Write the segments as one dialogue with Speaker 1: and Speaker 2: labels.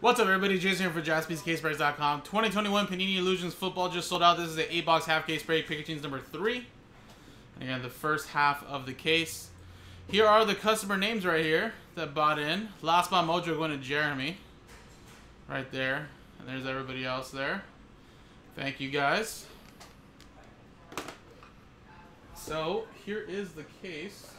Speaker 1: What's up, everybody? Jason here for JaspysCaseBreaks.com. 2021 Panini Illusions Football just sold out. This is the 8-box half case break. Pikachu's number 3. Again, the first half of the case. Here are the customer names right here that bought in. Last Spot Mojo going to Jeremy. Right there. And there's everybody else there. Thank you, guys. So, here is the case.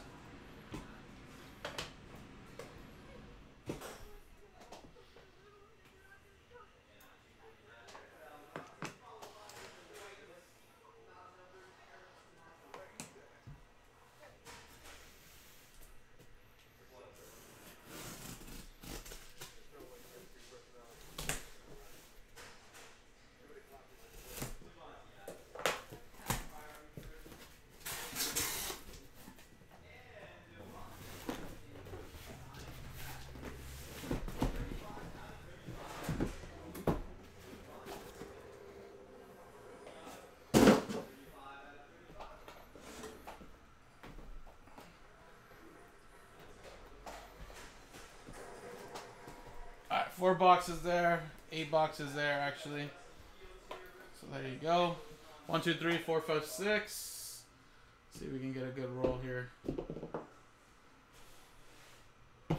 Speaker 1: Alright, four boxes there, eight boxes there actually. So there you go. One, two, three, four, five, six. See if we can get a good roll here.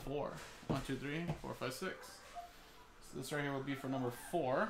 Speaker 1: Four. One, two, three, four, five, six. So this right here will be for number four.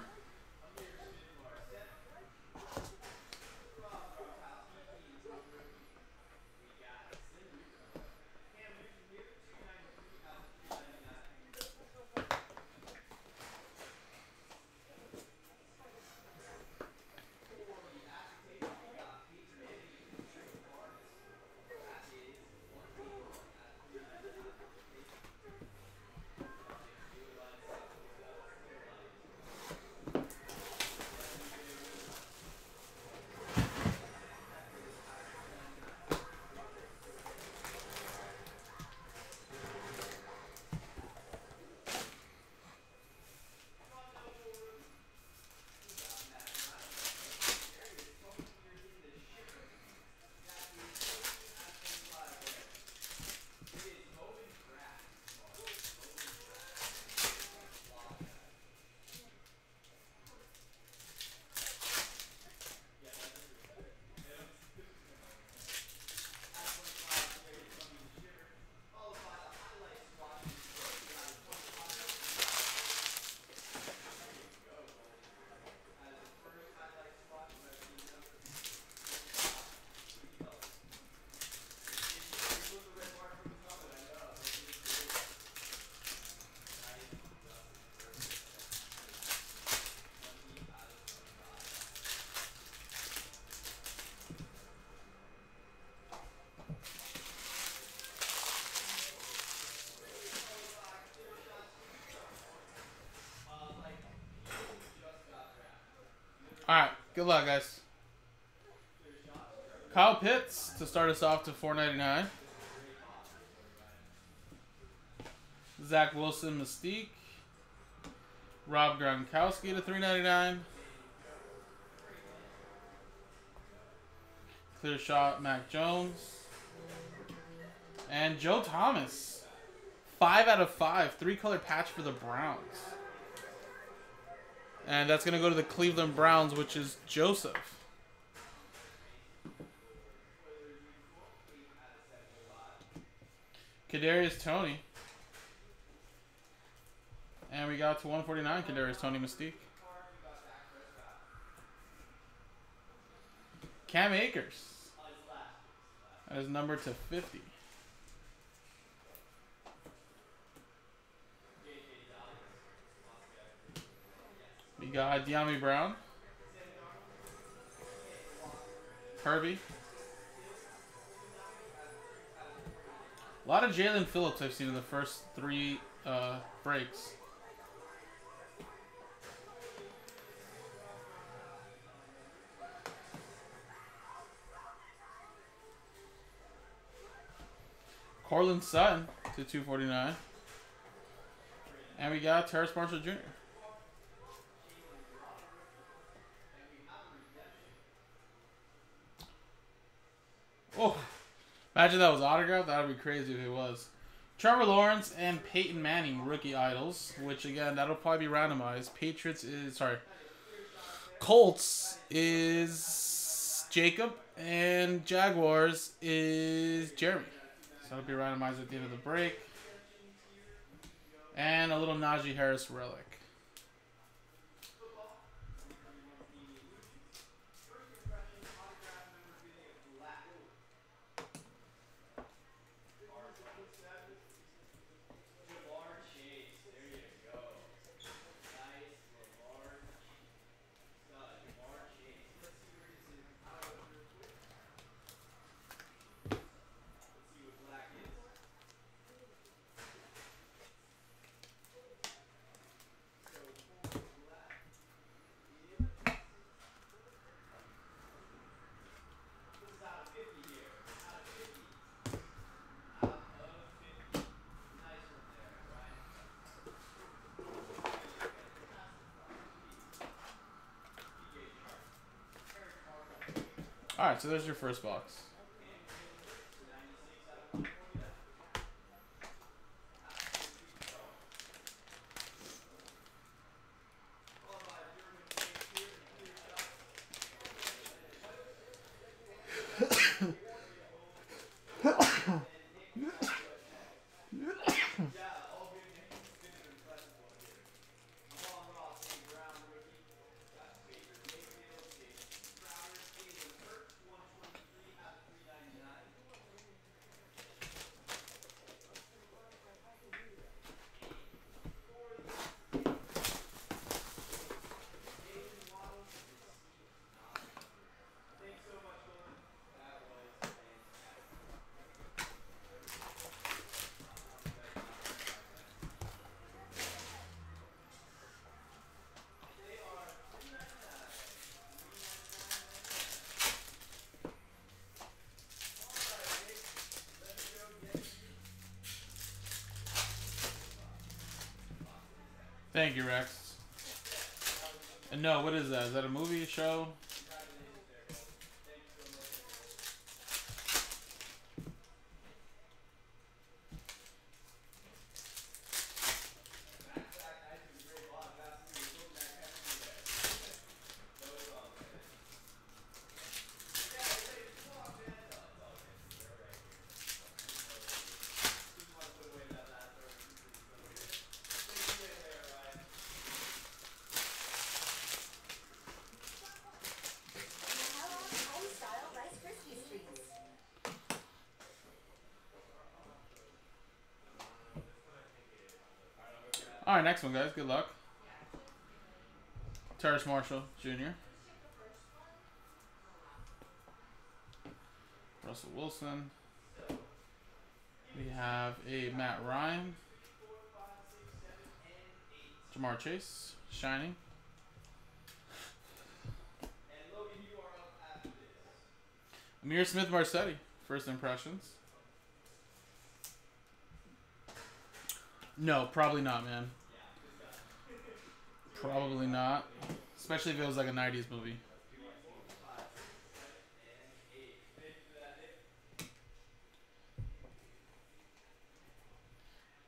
Speaker 1: Alright, good luck, guys. Kyle Pitts to start us off to 499. Zach Wilson Mystique. Rob Gronkowski to 399. Clear shot Mac Jones. And Joe Thomas. Five out of five. Three color patch for the Browns. And that's going to go to the Cleveland Browns, which is Joseph. Kadarius Toney. And we got to 149, Kadarius Toney Mystique. Cam Akers. That is number to 50. We got Dyami Brown. Herbie. A lot of Jaelan Phillips I've seen in the first three uh, breaks. Courtland Sutton to 249. And we got Terrace Marshall Jr. Oh, imagine that was autographed. That would be crazy if it was. Trevor Lawrence and Peyton Manning, rookie idols, which again, that'll probably be randomized. Patriots is, sorry, Colts is Jacob, and Jaguars is Jeremy. So that'll be randomized at the end of the break. And a little Najee Harris relic. Alright, so there's your first box. Thank you, Rex. And no, what is that? Is that a movie, show? Right, next one, guys. Good luck. Terrace Marshall Jr. Russell Wilson. We have a Matt Ryan. Ja'Marr Chase, Shining. Amir Smith Marsetti, first impressions. No, probably not, man. Probably not. Especially if it was like a 90s movie.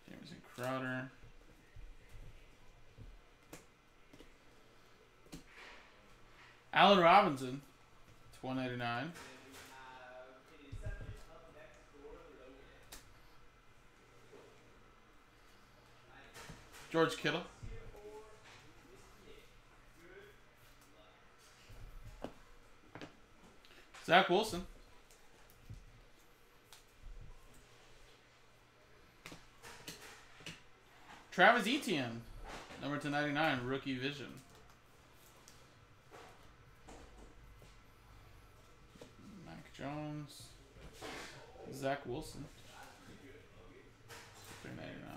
Speaker 1: Jamison Crowder. Allen Robinson, 189. George Kittle. Zach Wilson. Travis Etienne, number 299, rookie vision. Mac Jones. Zach Wilson. 399.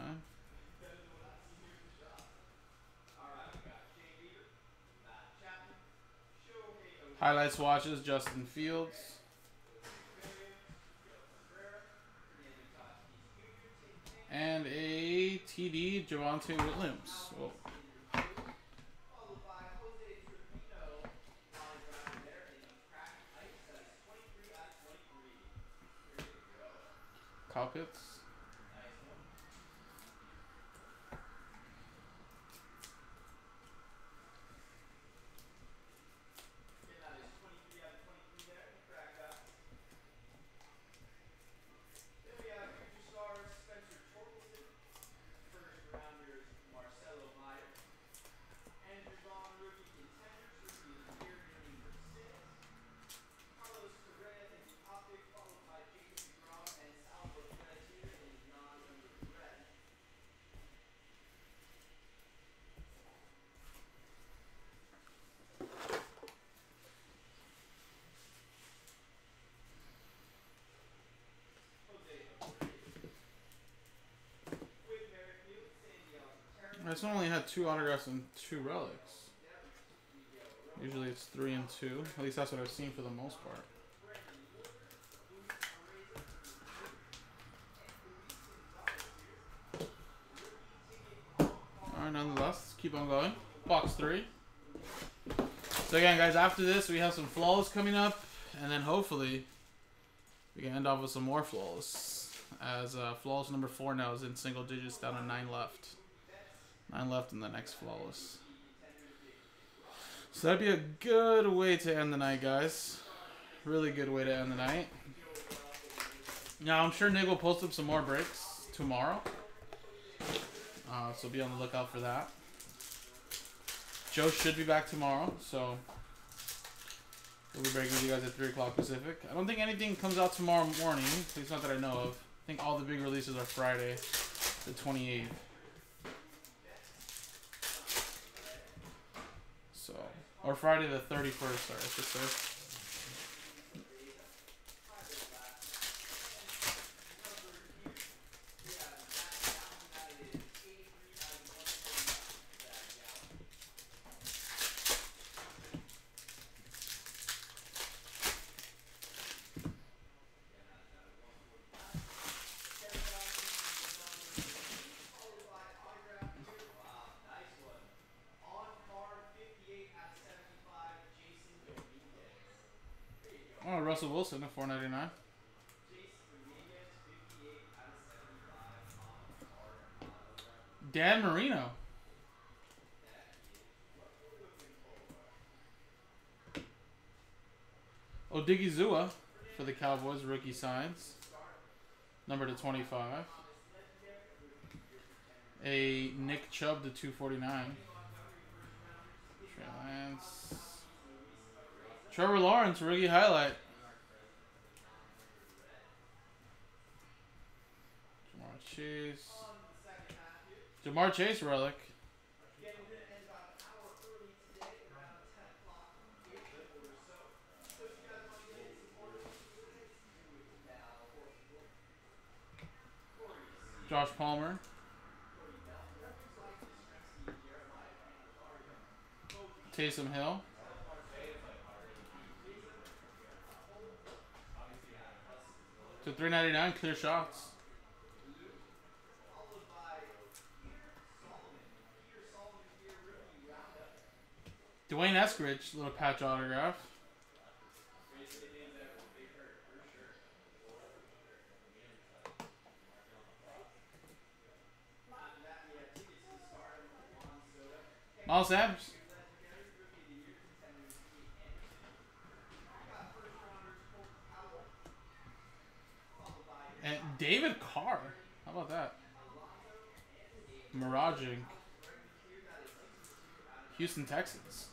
Speaker 1: Highlights watches Justin Fields. And a TD Javonte Williams. Whoa. Kyle Pitts. This one only had two autographs and two relics. Usually it's three and two. At least that's what I've seen for the most part. Alright, nonetheless, keep on going. Box three. So again, guys, after this, we have some flaws coming up, and then hopefully we can end off with some more flaws. As uh, flawless number four now is in single digits, down to nine left. Nine left in the next flawless. So that'd be a good way to end the night, guys. Really good way to end the night. Now, I'm sure Nick will post up some more breaks tomorrow. Uh, so be on the lookout for that. Joe should be back tomorrow, so we'll be breaking with you guys at 3 o'clock Pacific. I don't think anything comes out tomorrow morning, at least not that I know of. I think all the big releases are Friday, the 28th. So, or Friday the 31st, sorry, I should say. Oh, Russell Wilson at 499. Dan Marino. Odighizuwa for the Cowboys, rookie signs. Number to 25. A Nick Chubb to 249. Trey Lance. Trevor Lawrence, rookie highlight. Ja'Marr Chase. Ja'Marr Chase relic. Josh Palmer. Taysom Hill. To 399 clear shots. D'Wayne Eskridge, little patch autograph. Miles Sanders. And David Carr. How about that? Houston Texans.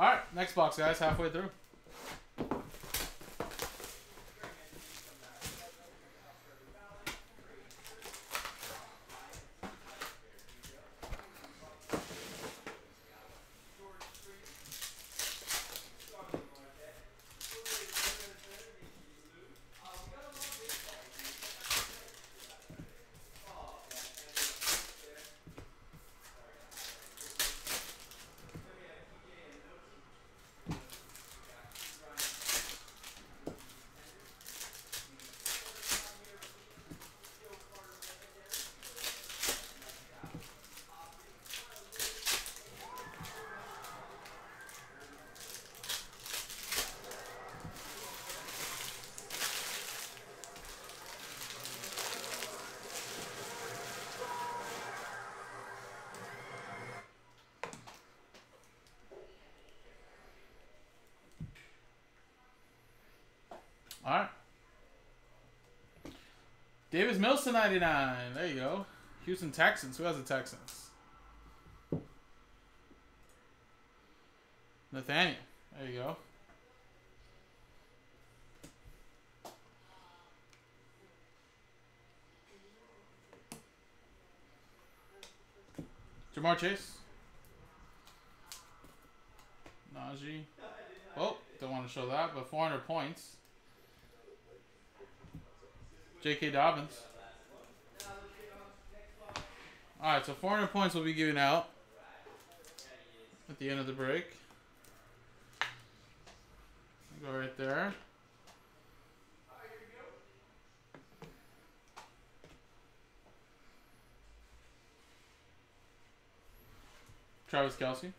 Speaker 1: All right, next box, guys. Halfway through. All right. Davis Mills to 99. There you go. Houston Texans. Who has the Texans? Nathaniel. There you go. Ja'Marr Chase. Najee. Oh, don't want to show that, but 400 points. J.K. Dobbins. Alright, so 400 points will be given out at the end of the break. Go right there. Travis Kelce.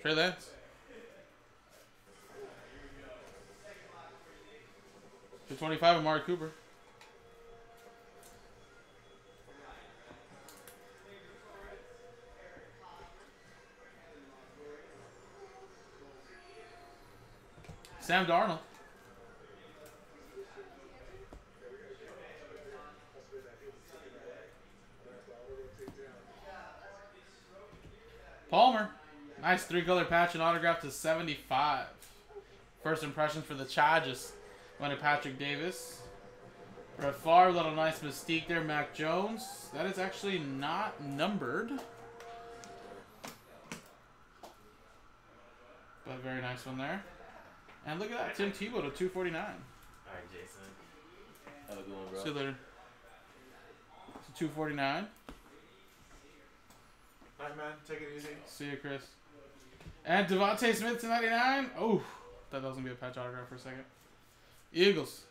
Speaker 1: Trey Lance. 25 of Mark Cooper. Sam Darnold. Palmer. Nice three color patch and autograph to 75. First impressions for the Chargers. Went to Patrick Davis. Brett Favre, little nice mystique there. Mac Jones. That is actually not numbered. But very nice one there. And look at that, Tim Tebow to 249.
Speaker 2: Alright, Jason. Have a good one, bro.
Speaker 1: See you later. To 249.
Speaker 3: Alright, man. Take it easy.
Speaker 1: See you, Chris. And DeVonta Smith to 99. Oh, that was going to be a patch autograph for a second. Eagles.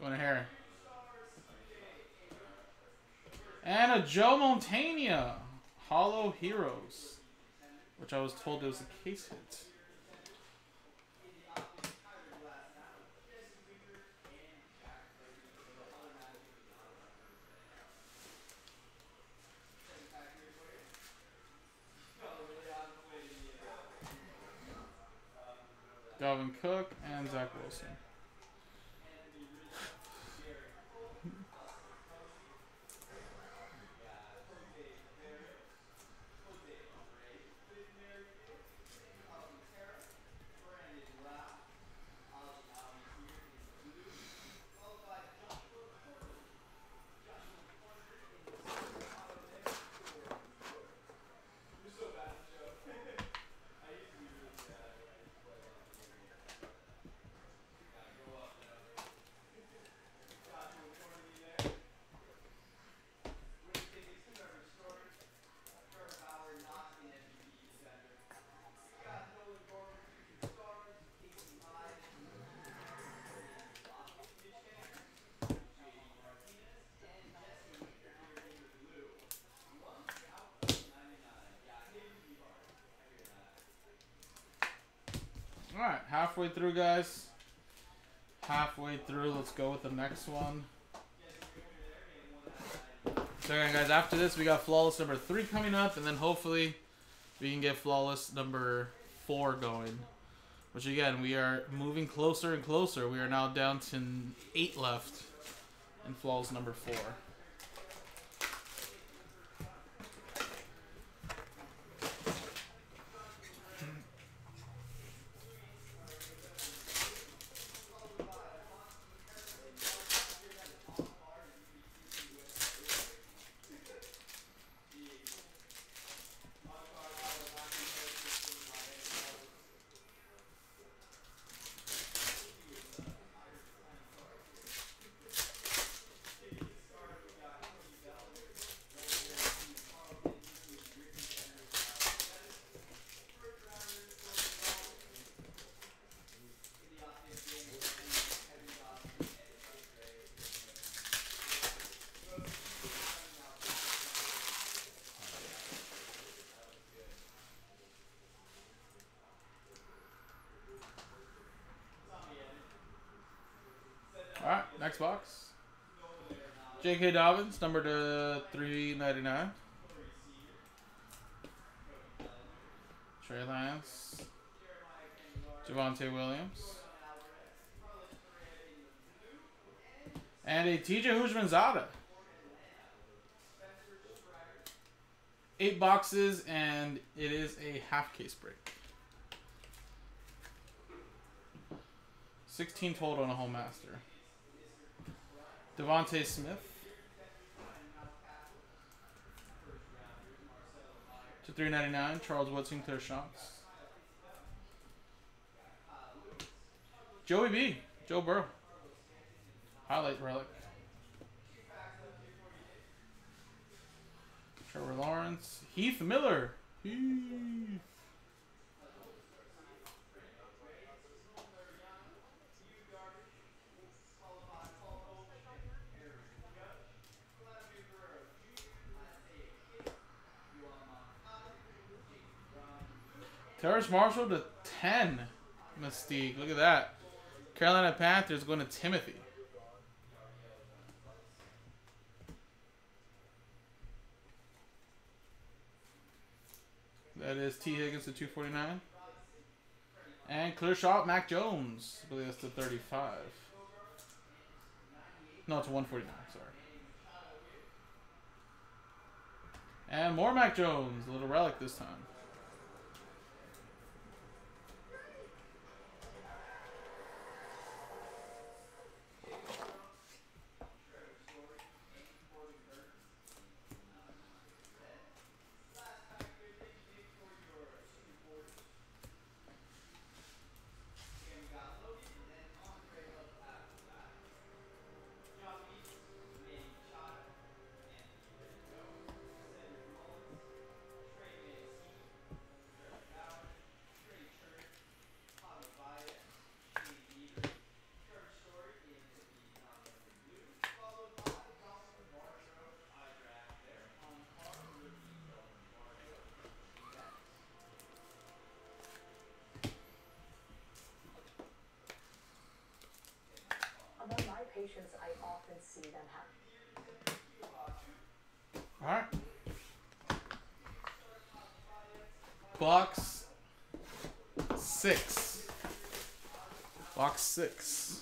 Speaker 1: Going to Harry. And a Joe Montana. Hollow Heroes. Which I was told it was a case hit. Dalvin Cook and Zach Wilson. Alright, halfway through, guys. Halfway through, let's go with the next one. So, again, guys, after this, we got Flawless number three coming up, and then hopefully we can get Flawless number four going. Which, again, we are moving closer and closer. We are now down to eight left in Flawless number four. Alright, next box. J.K. Dobbins, number to 399. Trey Lance. Javonte Williams. And a TJ Houshmandzadeh. Eight boxes, and it is a half case break. 16 total on a whole master. DeVonta Smith. To 399, Charles Woodson clear shots. Joey B, Joe Burrow. Highlight relic. Trevor Lawrence. Heath Miller. Heath. Terrace Marshall to 10. Mystique. Look at that. Carolina Panthers going to Timothy. That is Tee Higgins to 249. And clear shot, Mac Jones. I believe that's to 35. No, it's 149, sorry. And more Mac Jones. A little relic this time.
Speaker 3: Patients, I often see them have
Speaker 1: Alright. Box six. Box six.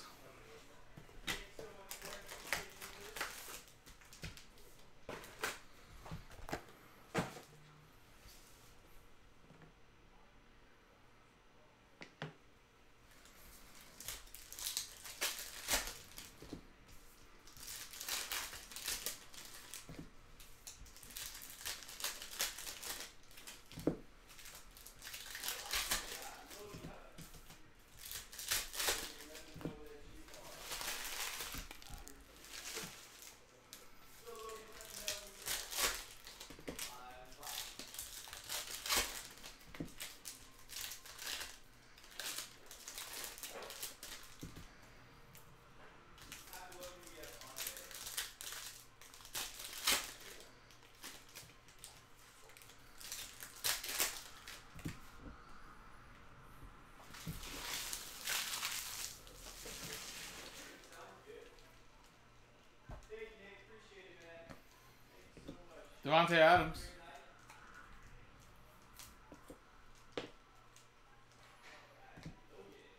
Speaker 1: Davante Adams.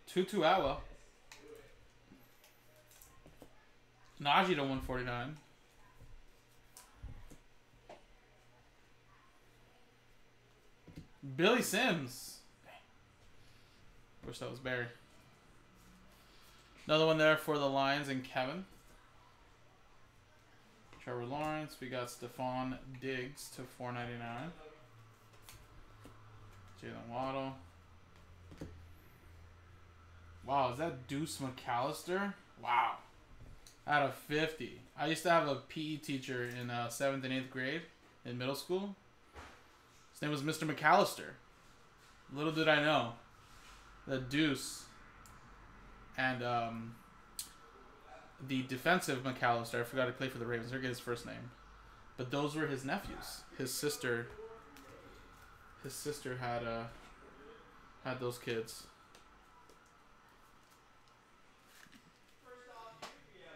Speaker 1: Tutu Atwell. Najee to 149. Billy Sims. Wish that was Barry. Another one there for the Lions and Kevin. Trevor Lawrence. We got Stefon Diggs to 499. Jaylen Waddle. Wow, is that Deuce McAllister? Wow. Out of 50. I used to have a PE teacher in uh, 7th and 8th grade in middle school. His name was Mr. McAllister. Little did I know that Deuce and um, the defensive McAllister, I forgot to play for the Ravens, I forget his first name. But those were his nephews. His sister his sister had uh had those kids.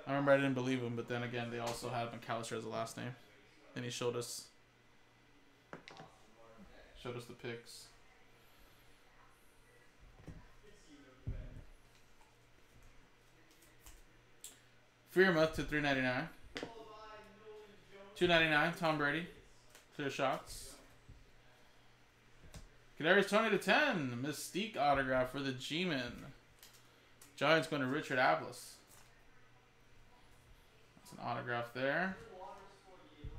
Speaker 1: I remember I didn't believe him, but then again, they also had McAllister as a last name, and he showed us showed us the pics. Freiermuth to 399. 299, Tom Brady. Clear shots. Kadarius Toney to 10. Mystique autograph for the G-Men. Giants going to Richard Apples. That's an autograph there.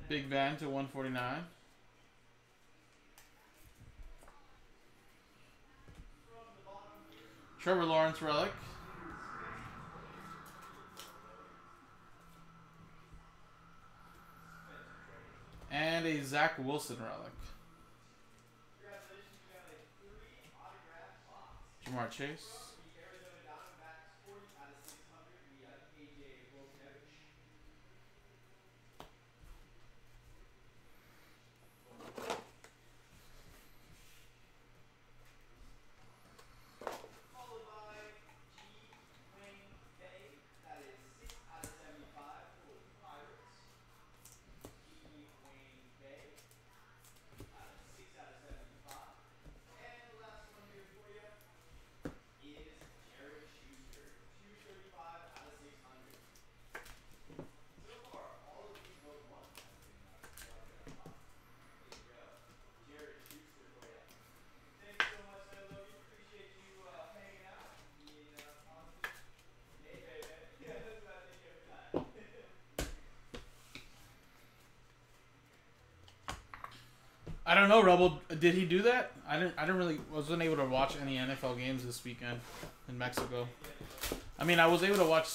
Speaker 1: Big Van to 149. Trevor Lawrence relic. And a Zach Wilson relic. Ja'Marr Chase. I don't know, Rebel. Did he do that? I didn't. I didn't really wasn't able to watch any NFL games this weekend in Mexico. I mean, I was able to watch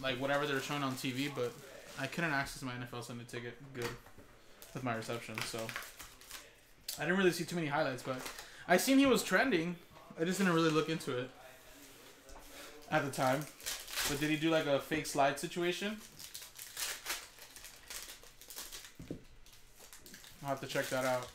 Speaker 1: like whatever they were showing on TV, but I couldn't access my NFL Sunday ticket good with my reception, so I didn't really see too many highlights. But I seen he was trending. I just didn't really look into it at the time. But did he do like a fake slide situation? I'll have to check that out.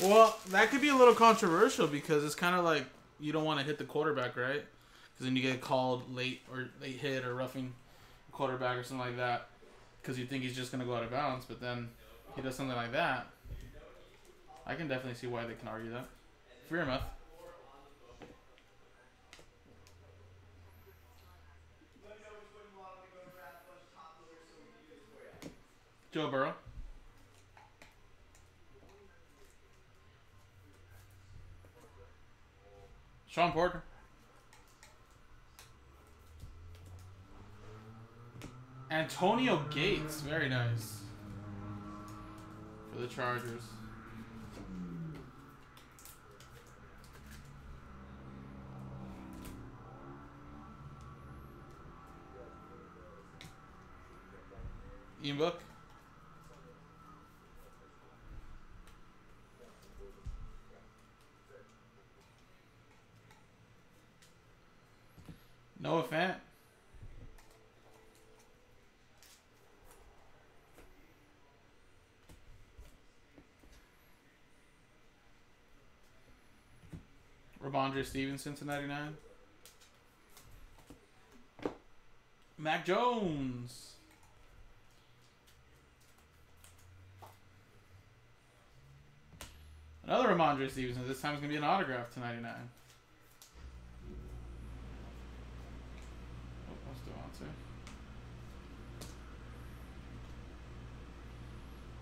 Speaker 1: Well, that could be a little controversial because it's kind of like you don't want to hit the quarterback, right? Because then you get called late or late hit or roughing quarterback or something like that because you think he's just going to go out of bounds, but then he does something like that. I can definitely see why they can argue that. Freiermuth. Joe Burrow. Sean Porter. Antonio Gates, very nice. For the Chargers. Ian Book. Noah Fant. Rhamondre Stevenson to 99. Mac Jones. Another Rhamondre Stevenson. This time it's going to be an autograph to 99. Oh, that's DeVonta.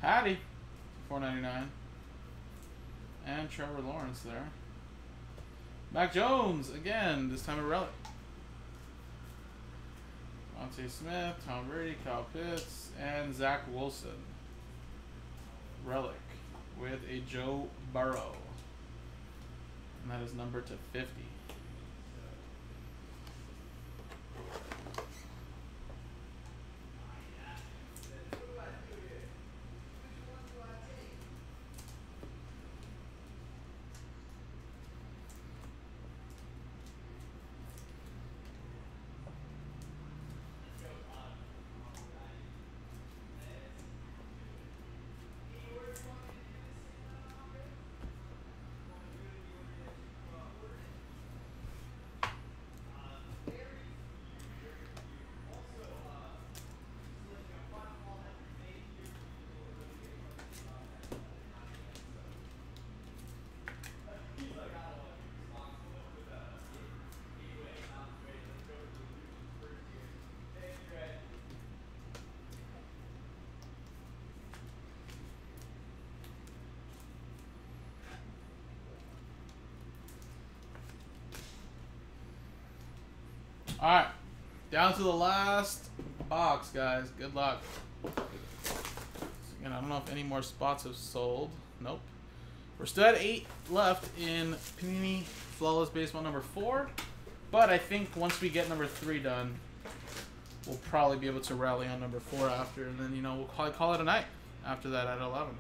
Speaker 1: Patty, 499. And Trevor Lawrence there. Mac Jones, again, this time a relic. Monte Smith, Tom Brady, Kyle Pitts, and Zach Wilson. Relic with a Joe Burrow. And that is number to 50. All right, down to the last box, guys. Good luck. And I don't know if any more spots have sold. Nope. We're still at eight left in Panini Flawless Baseball number four. But I think once we get number three done, we'll probably be able to rally on number four after. And then, you know, we'll probably call it a night after that at 11.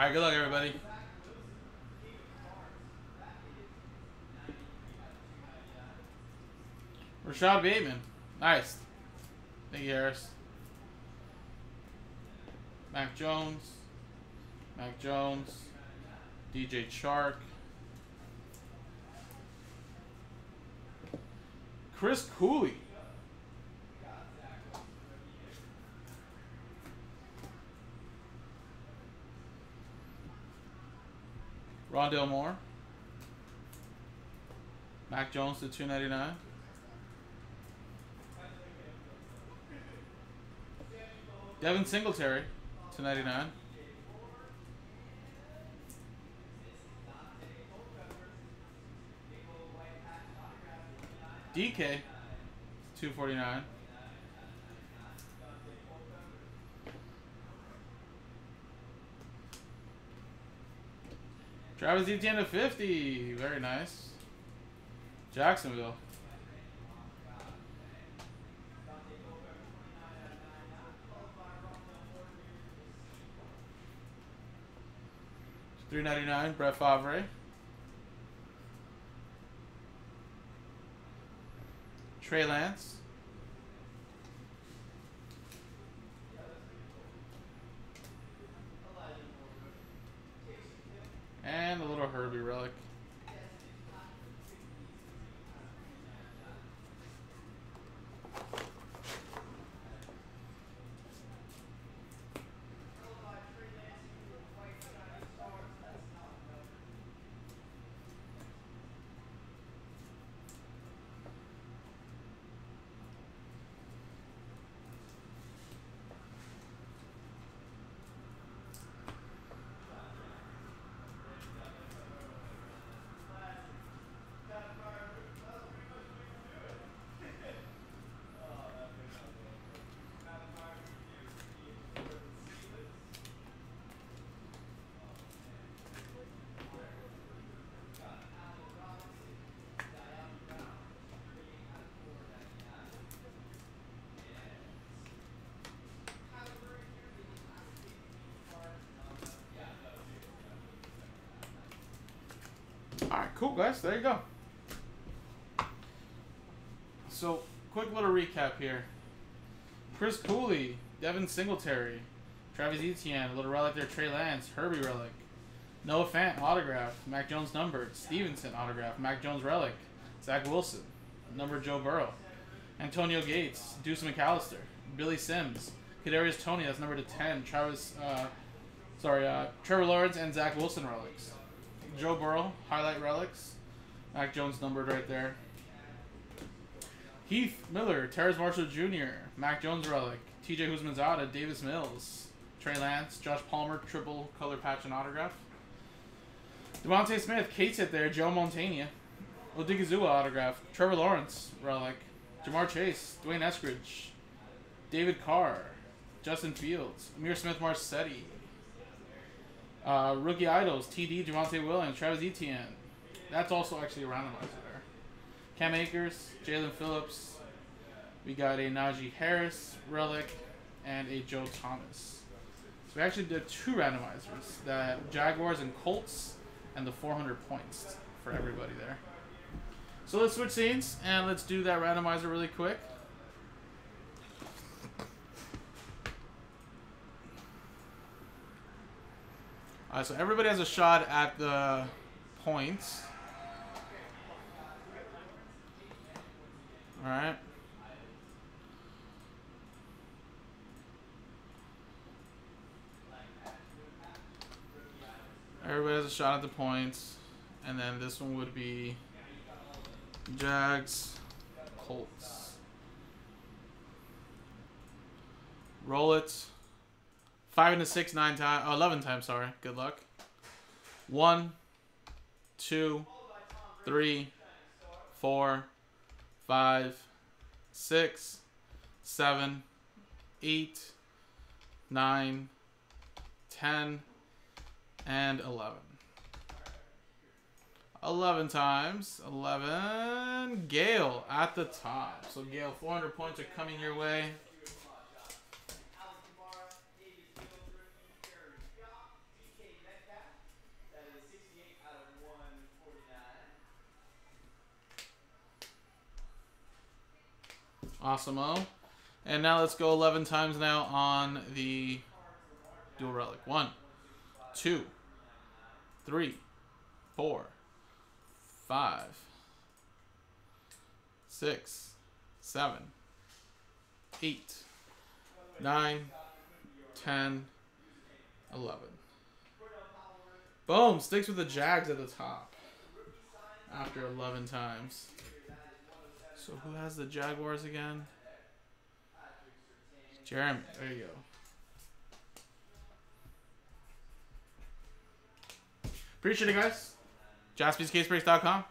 Speaker 1: All right, good luck, everybody. Rashod Bateman. Nice. Thank you, Harris. Mac Jones. Mac Jones. DJ Chark. Chris Cooley. Rondale Moore. Mac Jones to 299. Devin Singletary to 99. DK 249. Travis Etienne to 50. Very nice. Jacksonville. Three ninety nine, Brett Favre. Trey Lance. And a little Herbie relic. Alright, cool guys, there you go. So, quick little recap here. Chris Cooley, Devin Singletary, Travis Etienne, a little relic there, Trey Lance, Herbie relic, Noah Fant autograph, Mac Jones numbered, Stevenson autograph, Mac Jones relic, Zach Wilson, number Joe Burrow, Antonio Gates, Deuce McAllister, Billy Sims, Kadarius Toney, that's number to 10, Travis, uh, sorry, uh, Trevor Lawrence and Zach Wilson relics. Joe Burrow, highlight relics. Mac Jones numbered right there. Heath Miller, Terrace Marshall Jr., Mac Jones relic, TJ Houshmandzadeh, Davis Mills, Trey Lance, Josh Palmer, triple color patch and autograph. DeVonta Smith, Kate's hit there, Joe Montana, Odighizuwa autograph, Trevor Lawrence relic, Ja'Marr Chase, D'Wayne Eskridge, David Carr, Justin Fields, Ihmir Smith-Marsette, uh, rookie idols, TD, Javonte Williams, Travis Etienne. That's also actually a randomizer there. Cam Akers, Jaelan Phillips, We got a Najee Harris relic and a Joe Thomas. So we actually did two randomizers: that Jaguars and Colts, and the 400 points for everybody there. So let's switch scenes and let's do that randomizer really quick. Alright, so everybody has a shot at the points. Alright. Everybody has a shot at the points. And then this one would be Jags, Colts. Roll it. Five and a six, nine times, oh, uh, 11 times, sorry. Good luck. One, two, three, four, five, six, seven, eight, nine, ten, and 11. 11 times. 11. Gale at the top. So, Gale, 400 points are coming your way. Awesome. -o. And now let's go 11 times now on the dual relic. One, two, three, four, five, six, seven, eight, nine, ten, eleven. Boom! Sticks with the Jags at the top. After 11 times. So who has the Jaguars again? Jeremy. There you go. Appreciate it, guys. JaspysCaseBreaks.com.